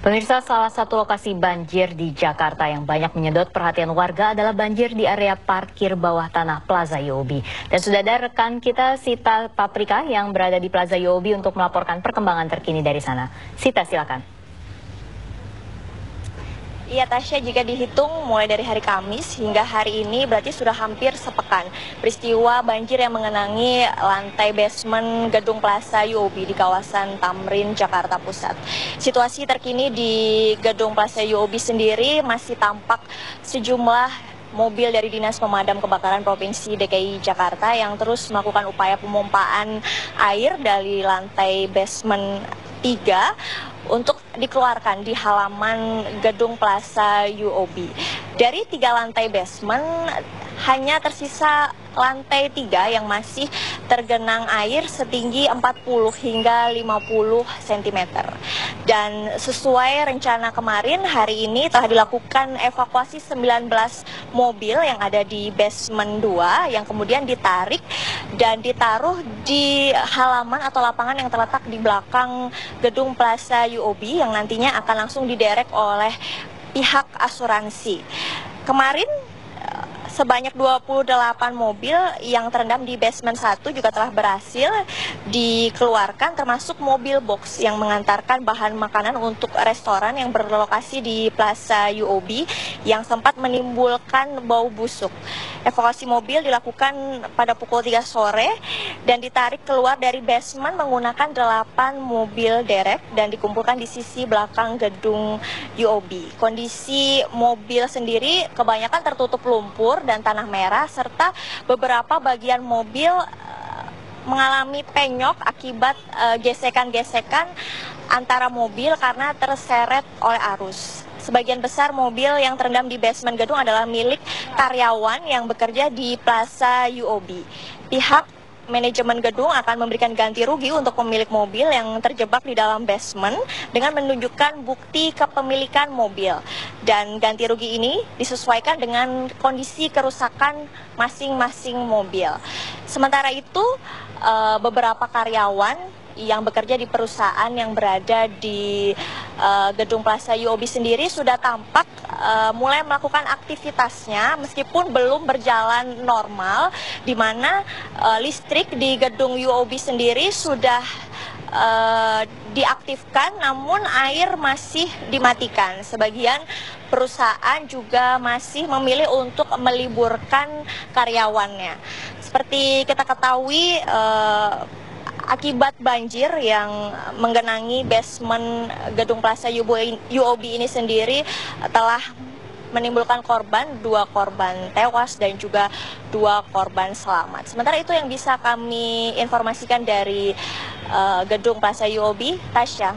Pemirsa, salah satu lokasi banjir di Jakarta yang banyak menyedot perhatian warga adalah banjir di area parkir bawah tanah Plaza Yobi. Dan sudah ada rekan kita Sita Paprika yang berada di Plaza Yobi untuk melaporkan perkembangan terkini dari sana. Sita, silakan. Iya Tasya, jika dihitung mulai dari hari Kamis hingga hari ini berarti sudah hampir sepekan peristiwa banjir yang mengenangi lantai basement gedung Plaza UOB di kawasan Tamrin, Jakarta Pusat. Situasi terkini di gedung Plaza UOB sendiri masih tampak sejumlah mobil dari Dinas Pemadam Kebakaran Provinsi DKI Jakarta yang terus melakukan upaya pemompaan air dari lantai basement 3 untuk dikeluarkan di halaman gedung Plaza UOB. Dari tiga lantai basement hanya tersisa lantai tiga yang masih tergenang air setinggi 40 hingga 50 cm. Dan sesuai rencana kemarin, hari ini telah dilakukan evakuasi 19 mobil yang ada di basement 2 yang kemudian ditarik dan ditaruh di halaman atau lapangan yang terletak di belakang gedung Plaza UOB yang nantinya akan langsung diderek oleh pihak asuransi. Kemarin sebanyak 28 mobil yang terendam di basement 1 juga telah berhasil dikeluarkan termasuk mobil box yang mengantarkan bahan makanan untuk restoran yang berlokasi di Plaza UOB yang sempat menimbulkan bau busuk. Evakuasi mobil dilakukan pada pukul 3 sore dan ditarik keluar dari basement menggunakan 8 mobil derek dan dikumpulkan di sisi belakang gedung UOB. Kondisi mobil sendiri kebanyakan tertutup lumpur dan tanah merah serta beberapa bagian mobil eh, mengalami penyok akibat eh, gesekan-gesekan antara mobil karena terseret oleh arus. Sebagian besar mobil yang terendam di basement gedung adalah milik karyawan yang bekerja di Plaza UOB. Pihak manajemen gedung akan memberikan ganti rugi untuk pemilik mobil yang terjebak di dalam basement dengan menunjukkan bukti kepemilikan mobil. Dan ganti rugi ini disesuaikan dengan kondisi kerusakan masing-masing mobil. Sementara itu, eh, beberapa karyawan yang bekerja di perusahaan yang berada di uh, gedung Plaza UOB sendiri sudah tampak uh, mulai melakukan aktivitasnya meskipun belum berjalan normal di mana uh, listrik di gedung UOB sendiri sudah diaktifkan namun air masih dimatikan. Sebagian perusahaan juga masih memilih untuk meliburkan karyawannya. Seperti kita ketahui akibat banjir yang menggenangi basement gedung Plaza UOB ini sendiri telah menimbulkan korban, dua korban tewas dan juga dua korban selamat. Sementara itu yang bisa kami informasikan dari uh, gedung Plaza UOB, Tasya.